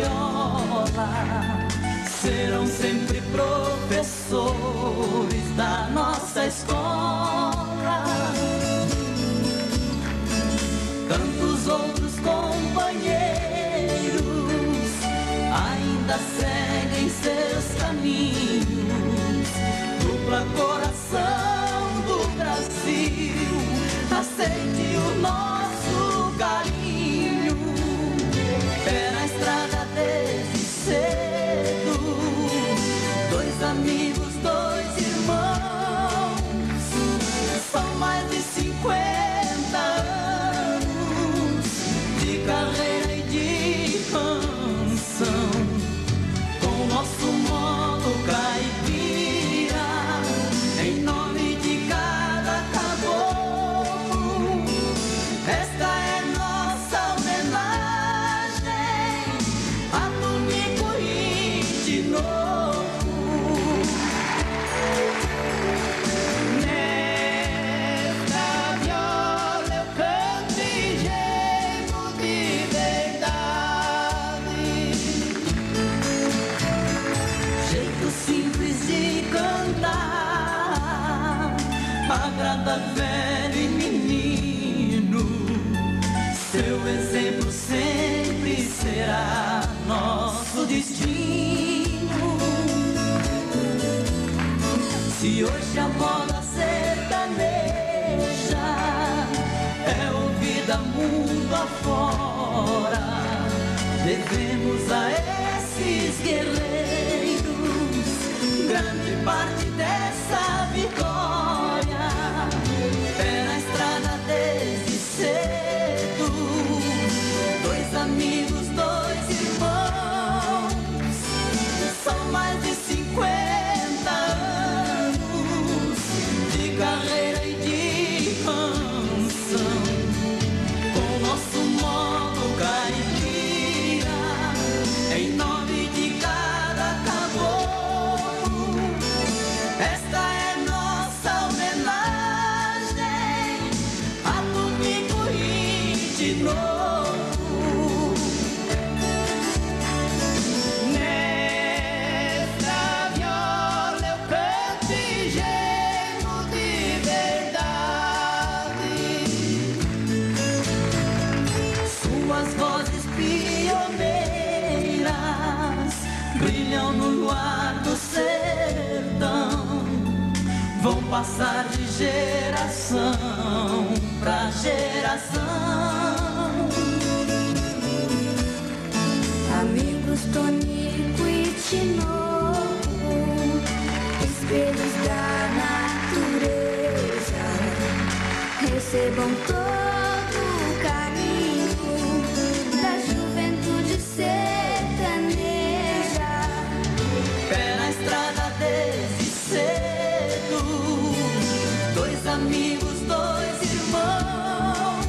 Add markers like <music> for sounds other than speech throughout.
viola serão sempre professores da nossa escola. Tantos outros companheiros ainda seguem seus caminhos. Agrada velho e menino. Seu exemplo sempre será nosso destino. Se hoje a moda sertaneja é ouvida mundo afora, devemos a esses guerreiros grande parte passar de geração pra geração. Amigos Tonico e Tinoco, espelhos da natureza, recebam todo amigos, dois irmãos,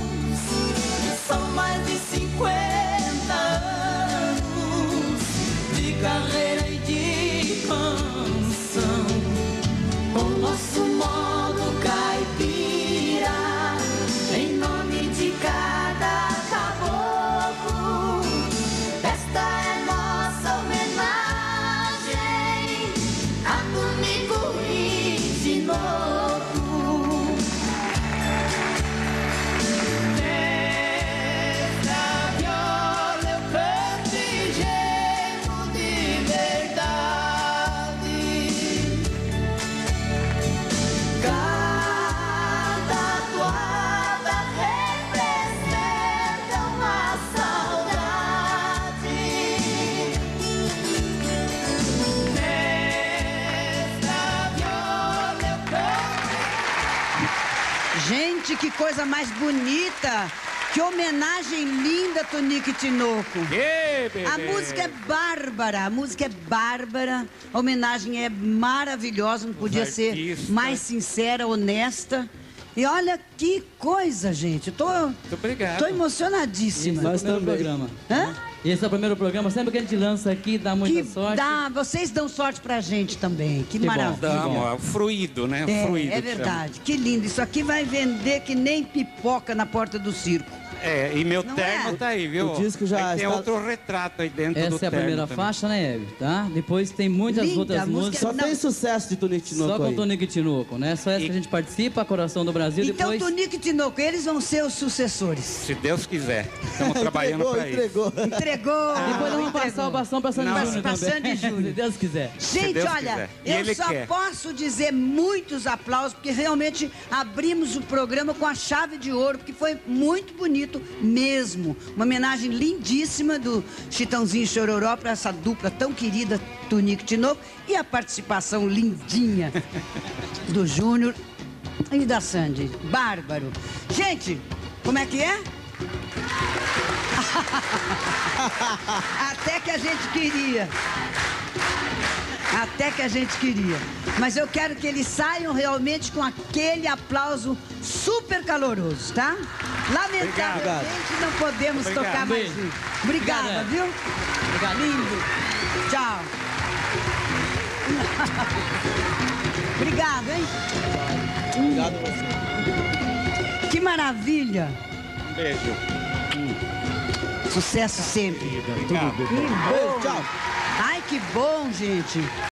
são mais de 50 anos de carreira e de canção. O nosso que coisa mais bonita! Que homenagem linda, Tonico e Tinoco. A música é bárbara, a música é bárbara, a homenagem é maravilhosa, não podia ser artistas. mais sincera, honesta. E olha que coisa, gente. Tô, Muito obrigado. tô emocionadíssima. Nós também. programa. Hã? Esse é o primeiro programa, sempre que a gente lança aqui, dá muita Que sorte. dá, vocês dão sorte pra gente também. Que, Que bom. maravilha. Damos, ó, fruído, né? É, fruído. é que verdade. Que lindo. Isso aqui vai vender que nem pipoca na porta do circo. É, e meu Não terno é? tá aí, viu? O disco já Aí tem está- outro retrato aí dentro do Essa é a primeira também. faixa, né, Hebe? Tá? Depois tem muitas Linda, outras músicas. Só Não. tem sucesso de Tonico Tinoco Só com aí. o Tonico e Tinoco, né? Só essa E- que a gente participa, Coração do Brasil, Então, depois... Tonico e Tinoco, eles vão ser os sucessores. Se Deus quiser. Estamos trabalhando entregou, para isso. entregou. Entregou. Depois nós vamos passar o bastão pra Sandy Júnior pra também. Sandy Júnior. <laughs> Se Deus quiser. Gente, Deus olha, quiser. Eu só quer. posso dizer muitos aplausos, porque realmente abrimos o programa com a chave de ouro, porque foi muito bonito mesmo. Uma homenagem lindíssima do Chitãozinho Chororó para essa dupla tão querida, Tonico e Tinoco, e a participação lindinha <laughs> do Júnior e da Sandy. Bárbaro. Gente, como é que é? <laughs> Até que a gente queria. Até que a gente queria. Mas eu quero que eles saiam realmente com aquele aplauso super caloroso, tá? Lamentavelmente não podemos Obrigado. tocar mais isso. Obrigada, Obrigada. viu? Obrigado. Lindo. Tchau. <laughs> Obrigado, hein? Obrigado a você. Que maravilha. Um beijo. Sucesso sempre. Obrigado. Bom. Beijo, tchau. Ai, que bom, gente.